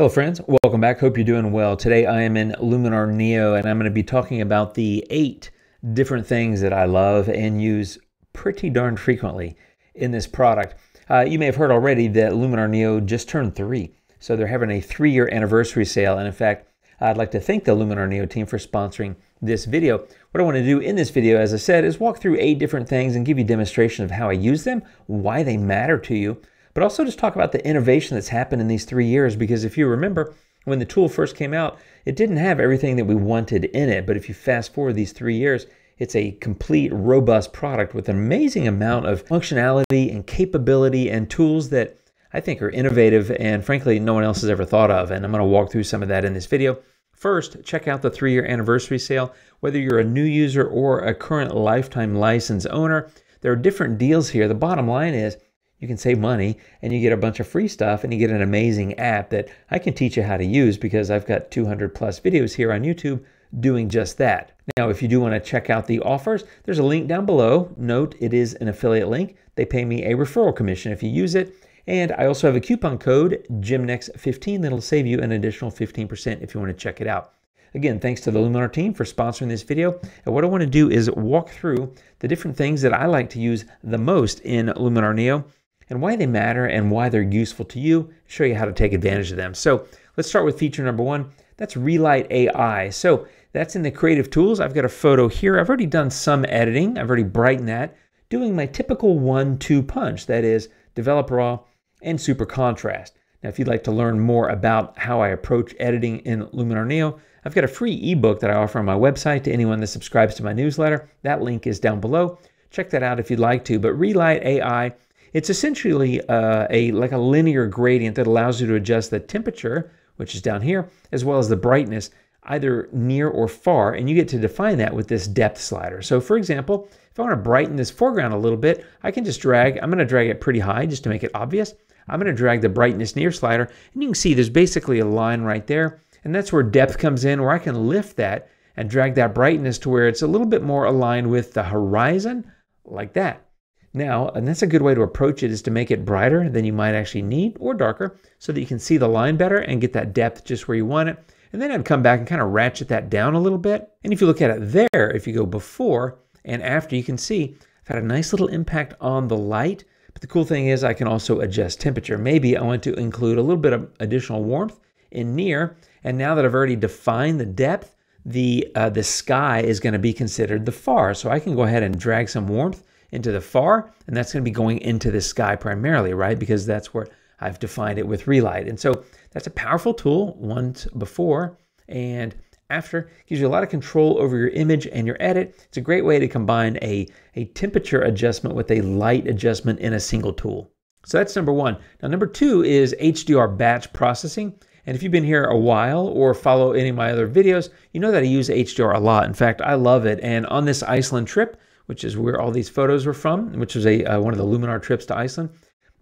Hello friends, welcome back. Hope you're doing well. Today I am in Luminar Neo and I'm going to be talking about the eight different things that I love and use pretty darn frequently in this product. Uh, you may have heard already that Luminar Neo just turned three. So they're having a three-year anniversary sale. And in fact, I'd like to thank the Luminar Neo team for sponsoring this video. What I want to do in this video, as I said, is walk through eight different things and give you demonstration of how I use them, why they matter to you, but also just talk about the innovation that's happened in these three years. Because if you remember, when the tool first came out, it didn't have everything that we wanted in it. But if you fast forward these three years, it's a complete, robust product with an amazing amount of functionality and capability and tools that I think are innovative and frankly, no one else has ever thought of. And I'm going to walk through some of that in this video. First, check out the three year anniversary sale. Whether you're a new user or a current lifetime license owner, there are different deals here. The bottom line is you can save money and you get a bunch of free stuff and you get an amazing app that I can teach you how to use because I've got 200 plus videos here on YouTube doing just that. Now, if you do want to check out the offers, there's a link down below. Note it is an affiliate link. They pay me a referral commission if you use it. And I also have a coupon code, JIMNIX15, that'll save you an additional 15% if you want to check it out. Again, thanks to the Luminar team for sponsoring this video. And what I want to do is walk through the different things that I like to use the most in Luminar Neo and why they matter and why they're useful to you, show you how to take advantage of them. So let's start with feature number one. That's Relight AI. So that's in the creative tools. I've got a photo here. I've already done some editing. I've already brightened that, doing my typical one-two punch. That is develop raw and super contrast. Now, if you'd like to learn more about how I approach editing in Luminar Neo, I've got a free ebook that I offer on my website to anyone that subscribes to my newsletter. That link is down below. Check that out if you'd like to. But Relight AI it's essentially uh, a like a linear gradient that allows you to adjust the temperature, which is down here, as well as the brightness, either near or far, and you get to define that with this depth slider. So for example, if I want to brighten this foreground a little bit, I can just drag, I'm going to drag it pretty high just to make it obvious. I'm going to drag the brightness near slider, and you can see there's basically a line right there, and that's where depth comes in, where I can lift that and drag that brightness to where it's a little bit more aligned with the horizon, like that. Now, and that's a good way to approach it is to make it brighter than you might actually need or darker so that you can see the line better and get that depth just where you want it. And then I'd come back and kind of ratchet that down a little bit. And if you look at it there, if you go before and after, you can see I've had a nice little impact on the light. But the cool thing is I can also adjust temperature. Maybe I want to include a little bit of additional warmth in near. And now that I've already defined the depth, the, uh, the sky is going to be considered the far. So I can go ahead and drag some warmth into the far, and that's going to be going into the sky primarily, right? Because that's where I've defined it with relight. And so that's a powerful tool once before and after. Gives you a lot of control over your image and your edit. It's a great way to combine a, a temperature adjustment with a light adjustment in a single tool. So that's number one. Now, number two is HDR batch processing. And if you've been here a while or follow any of my other videos, you know that I use HDR a lot. In fact, I love it. And on this Iceland trip, which is where all these photos were from, which was a uh, one of the Luminar trips to Iceland.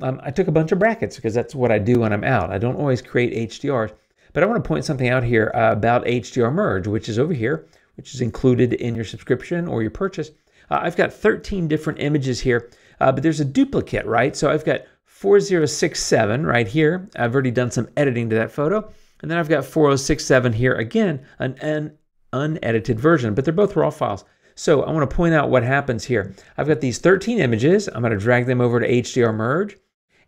Um, I took a bunch of brackets because that's what I do when I'm out. I don't always create HDRs, but I want to point something out here uh, about HDR Merge, which is over here, which is included in your subscription or your purchase. Uh, I've got 13 different images here, uh, but there's a duplicate, right? So I've got 4067 right here. I've already done some editing to that photo. And then I've got 4067 here again, an, an unedited version, but they're both raw files. So I want to point out what happens here. I've got these 13 images. I'm going to drag them over to HDR Merge.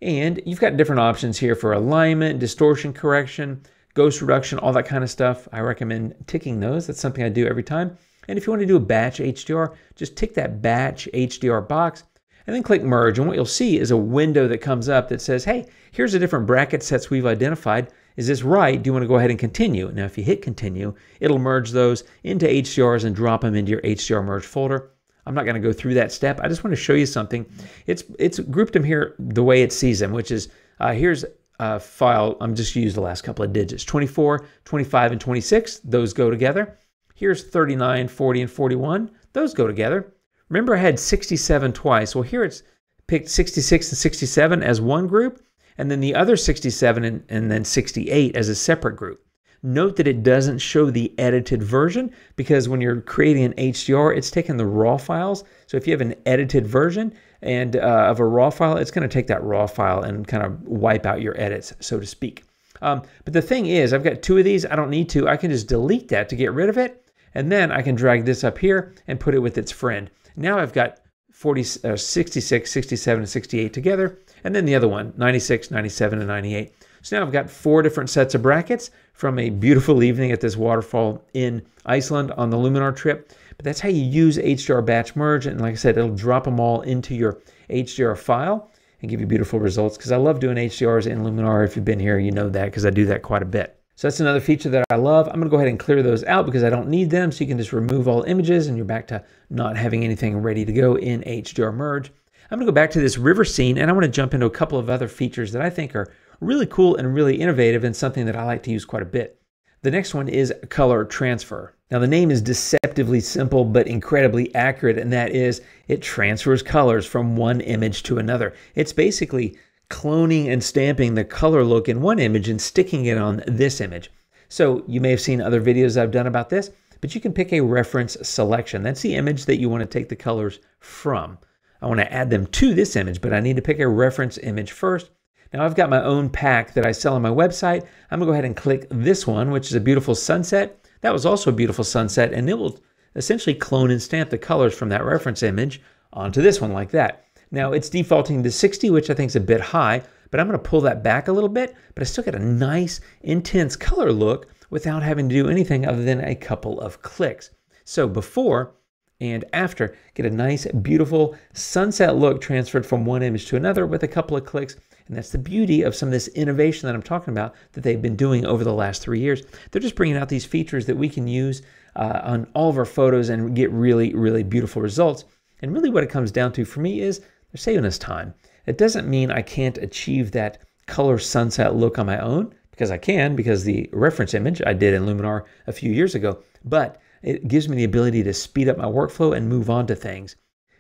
And you've got different options here for alignment, distortion correction, ghost reduction, all that kind of stuff. I recommend ticking those. That's something I do every time. And if you want to do a batch HDR, just tick that batch HDR box and then click merge. And what you'll see is a window that comes up that says, hey, here's the different bracket sets we've identified. Is this right? Do you want to go ahead and continue? Now, if you hit continue, it'll merge those into HDRs and drop them into your HDR merge folder. I'm not going to go through that step. I just want to show you something. It's it's grouped them here the way it sees them, which is uh, here's a file. I'm just use the last couple of digits. 24, 25, and 26. Those go together. Here's 39, 40, and 41. Those go together. Remember, I had 67 twice. Well, here it's picked 66 and 67 as one group and then the other 67 and, and then 68 as a separate group. Note that it doesn't show the edited version because when you're creating an HDR, it's taking the raw files. So if you have an edited version and uh, of a raw file, it's going to take that raw file and kind of wipe out your edits, so to speak. Um, but the thing is, I've got two of these. I don't need to. I can just delete that to get rid of it. And then I can drag this up here and put it with its friend. Now I've got 40, uh, 66, 67, and 68 together. And then the other one, 96, 97, and 98. So now I've got four different sets of brackets from a beautiful evening at this waterfall in Iceland on the Luminar trip. But that's how you use HDR batch merge. And like I said, it'll drop them all into your HDR file and give you beautiful results because I love doing HDRs in Luminar. If you've been here, you know that because I do that quite a bit. So that's another feature that I love. I'm gonna go ahead and clear those out because I don't need them. So you can just remove all images and you're back to not having anything ready to go in HDR merge. I'm gonna go back to this river scene and I wanna jump into a couple of other features that I think are really cool and really innovative and something that I like to use quite a bit. The next one is color transfer. Now, the name is deceptively simple but incredibly accurate, and that is it transfers colors from one image to another. It's basically cloning and stamping the color look in one image and sticking it on this image. So, you may have seen other videos I've done about this, but you can pick a reference selection. That's the image that you want to take the colors from. I want to add them to this image, but I need to pick a reference image first. Now I've got my own pack that I sell on my website. I'm gonna go ahead and click this one, which is a beautiful sunset. That was also a beautiful sunset, and it will essentially clone and stamp the colors from that reference image onto this one like that. Now it's defaulting to 60, which I think is a bit high, but I'm gonna pull that back a little bit, but I still get a nice, intense color look without having to do anything other than a couple of clicks. So before and after, get a nice, beautiful sunset look transferred from one image to another with a couple of clicks and that's the beauty of some of this innovation that I'm talking about that they've been doing over the last three years. They're just bringing out these features that we can use uh, on all of our photos and get really, really beautiful results. And really, what it comes down to for me is they're saving us time. It doesn't mean I can't achieve that color sunset look on my own because I can, because the reference image I did in Luminar a few years ago, but it gives me the ability to speed up my workflow and move on to things.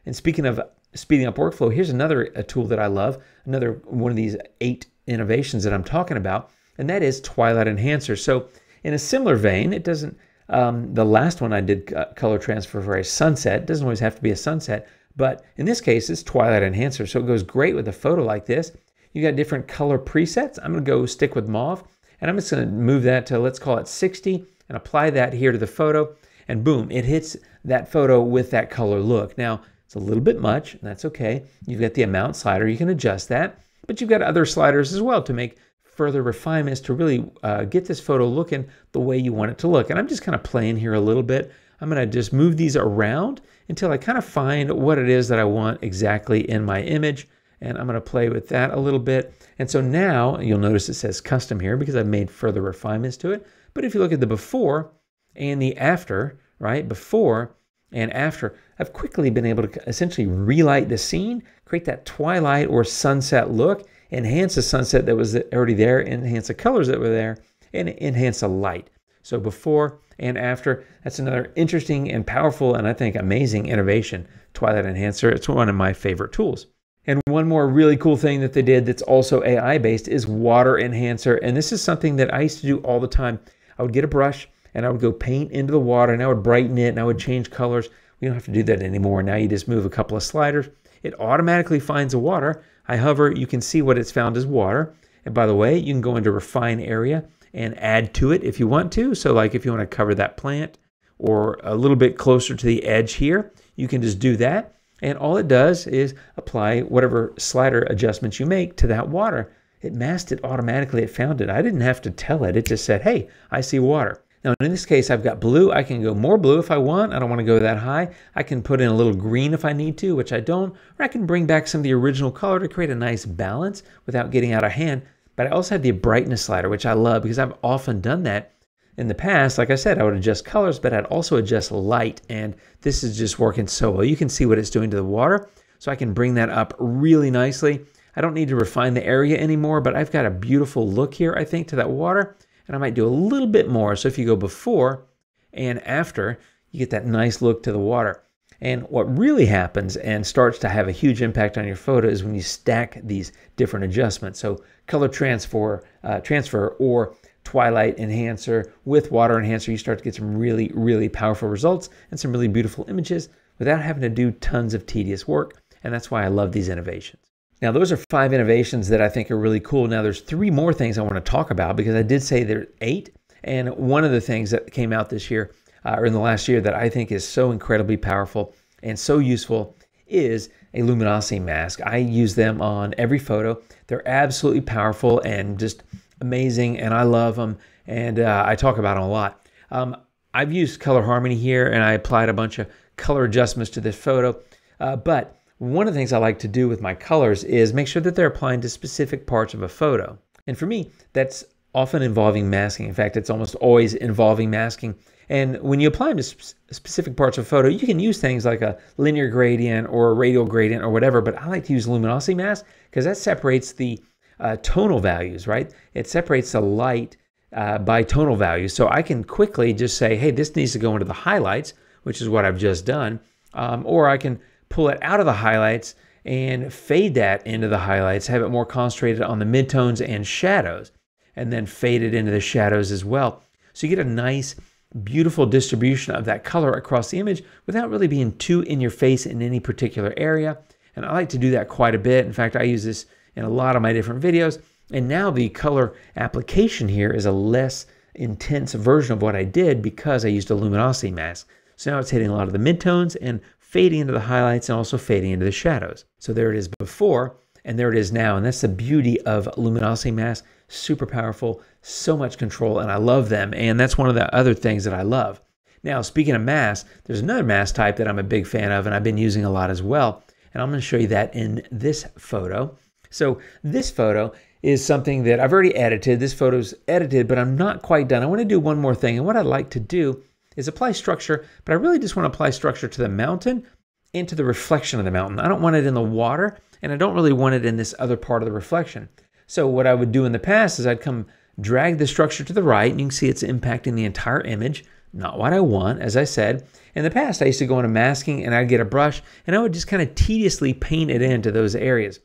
And speaking of speeding up workflow, here's another a tool that I love, another one of these eight innovations that I'm talking about, and that is Twilight Enhancer. So in a similar vein, it doesn't, um, the last one I did uh, color transfer for a sunset, doesn't always have to be a sunset, but in this case, it's Twilight Enhancer. So it goes great with a photo like this. You got different color presets. I'm gonna go stick with mauve, and I'm just gonna move that to, let's call it 60, and apply that here to the photo, and boom, it hits that photo with that color look. Now, it's a little bit much, that's okay. You've got the amount slider, you can adjust that, but you've got other sliders as well to make further refinements to really uh, get this photo looking the way you want it to look. And I'm just kind of playing here a little bit. I'm going to just move these around until I kind of find what it is that I want exactly in my image. And I'm going to play with that a little bit. And so now you'll notice it says custom here because I've made further refinements to it. But if you look at the before and the after, right, before and after, I've quickly been able to essentially relight the scene, create that twilight or sunset look, enhance the sunset that was already there, enhance the colors that were there, and enhance the light. So before and after, that's another interesting and powerful and I think amazing innovation, Twilight Enhancer. It's one of my favorite tools. And one more really cool thing that they did that's also AI based is Water Enhancer. And this is something that I used to do all the time. I would get a brush, and I would go paint into the water and I would brighten it and I would change colors. We don't have to do that anymore. Now you just move a couple of sliders. It automatically finds the water. I hover, you can see what it's found as water. And by the way, you can go into refine area and add to it if you want to. So like if you want to cover that plant or a little bit closer to the edge here, you can just do that. And all it does is apply whatever slider adjustments you make to that water. It masked it automatically. It found it. I didn't have to tell it. It just said, hey, I see water. Now in this case, I've got blue. I can go more blue if I want. I don't want to go that high. I can put in a little green if I need to, which I don't. Or I can bring back some of the original color to create a nice balance without getting out of hand. But I also have the brightness slider, which I love because I've often done that in the past. Like I said, I would adjust colors, but I'd also adjust light. And this is just working so well. You can see what it's doing to the water. So I can bring that up really nicely. I don't need to refine the area anymore, but I've got a beautiful look here, I think, to that water and I might do a little bit more. So if you go before and after, you get that nice look to the water. And what really happens and starts to have a huge impact on your photo is when you stack these different adjustments. So color transfer, uh, transfer or twilight enhancer with water enhancer, you start to get some really, really powerful results and some really beautiful images without having to do tons of tedious work. And that's why I love these innovations. Now, those are five innovations that I think are really cool. Now, there's three more things I want to talk about because I did say there are eight. And one of the things that came out this year uh, or in the last year that I think is so incredibly powerful and so useful is a luminosity mask. I use them on every photo. They're absolutely powerful and just amazing, and I love them. And uh, I talk about them a lot. Um, I've used color harmony here, and I applied a bunch of color adjustments to this photo. Uh, but one of the things I like to do with my colors is make sure that they're applying to specific parts of a photo. And for me, that's often involving masking. In fact, it's almost always involving masking. And when you apply them to sp- specific parts of a photo, you can use things like a linear gradient or a radial gradient or whatever, but I like to use luminosity mask because that separates the uh, tonal values, right? It separates the light uh, by tonal values. So I can quickly just say, hey, this needs to go into the highlights, which is what I've just done. Um, or I can pull it out of the highlights and fade that into the highlights, have it more concentrated on the midtones and shadows, and then fade it into the shadows as well. So you get a nice beautiful distribution of that color across the image without really being too in your face in any particular area. And I like to do that quite a bit. In fact, I use this in a lot of my different videos. And now the color application here is a less intense version of what I did because I used a luminosity mask. So now it's hitting a lot of the midtones and fading into the highlights and also fading into the shadows. So there it is before and there it is now. And that's the beauty of luminosity mask. Super powerful, so much control, and I love them. And that's one of the other things that I love. Now, speaking of masks, there's another mask type that I'm a big fan of and I've been using a lot as well. And I'm going to show you that in this photo. So this photo is something that I've already edited. This photo's edited, but I'm not quite done. I want to do one more thing. And what I'd like to do is apply structure, but I really just want to apply structure to the mountain and to the reflection of the mountain. I don't want it in the water and I don't really want it in this other part of the reflection. So what I would do in the past is I'd come drag the structure to the right, and you can see it's impacting the entire image. Not what I want, as I said. In the past, I used to go into masking and I'd get a brush and I would just kind of tediously paint it into those areas.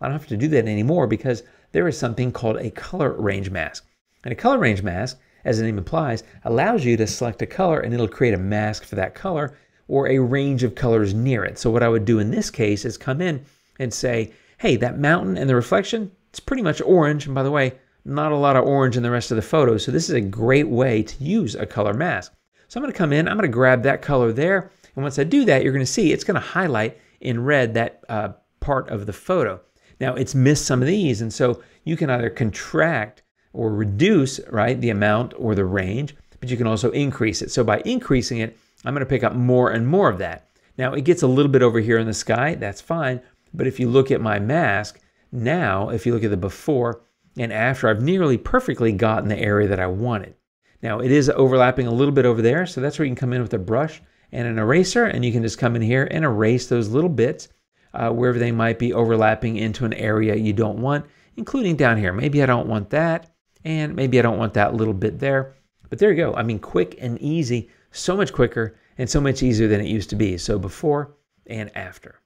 I don't have to do that anymore because there is something called a color range mask. And a color range mask, as the name implies, allows you to select a color and it'll create a mask for that color or a range of colors near it. So what I would do in this case is come in and say, hey, that mountain and the reflection, it's pretty much orange. And by the way, not a lot of orange in the rest of the photo. So this is a great way to use a color mask. So I'm going to come in, I'm going to grab that color there. And once I do that, you're going to see it's going to highlight in red that uh, part of the photo. Now it's missed some of these. And so you can either contract or reduce, right, the amount or the range, but you can also increase it. So by increasing it, I'm going to pick up more and more of that. Now it gets a little bit over here in the sky. That's fine. But if you look at my mask, now if you look at the before and after, I've nearly perfectly gotten the area that I wanted. Now it is overlapping a little bit over there, so that's where you can come in with a brush and an eraser, and you can just come in here and erase those little bits uh, wherever they might be overlapping into an area you don't want, including down here. Maybe I don't want that, and maybe I don't want that little bit there. But there you go. I mean, quick and easy, so much quicker and so much easier than it used to be. So before and after.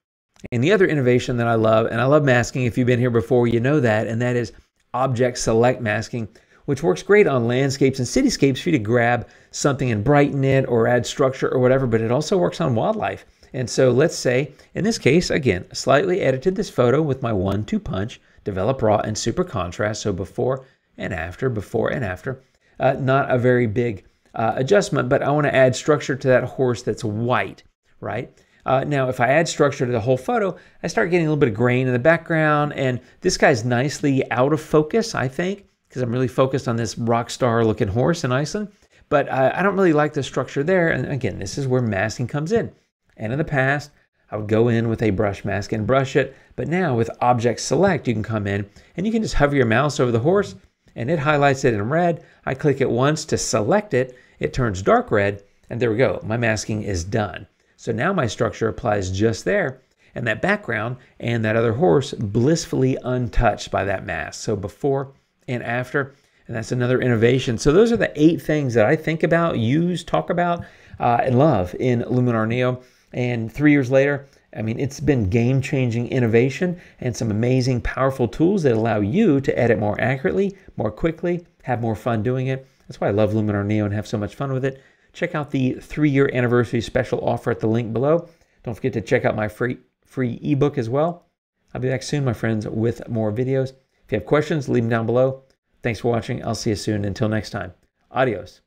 And the other innovation that I love, and I love masking, if you've been here before, you know that, and that is object select masking, which works great on landscapes and cityscapes for you to grab something and brighten it or add structure or whatever, but it also works on wildlife. And so let's say, in this case, again, slightly edited this photo with my one-two punch, develop raw and super contrast, so before and after, before and after. Uh, not a very big uh, adjustment, but I want to add structure to that horse that's white, right? Uh, now, if I add structure to the whole photo, I start getting a little bit of grain in the background, and this guy's nicely out of focus, I think, because I'm really focused on this rock star looking horse in Iceland. But I, I don't really like the structure there, and again, this is where masking comes in. And in the past, I would go in with a brush mask and brush it, but now with Object Select, you can come in and you can just hover your mouse over the horse, and it highlights it in red. I click it once to select it, it turns dark red, and there we go, my masking is done. So now my structure applies just there, and that background and that other horse blissfully untouched by that mask. So before and after, and that's another innovation. So those are the eight things that I think about, use, talk about, uh, and love in Luminar Neo. And three years later, I mean, it's been game changing innovation and some amazing, powerful tools that allow you to edit more accurately, more quickly, have more fun doing it. That's why I love Luminar Neo and have so much fun with it. Check out the three year anniversary special offer at the link below. Don't forget to check out my free free ebook as well. I'll be back soon, my friends, with more videos. If you have questions, leave them down below. Thanks for watching. I'll see you soon. Until next time, adios.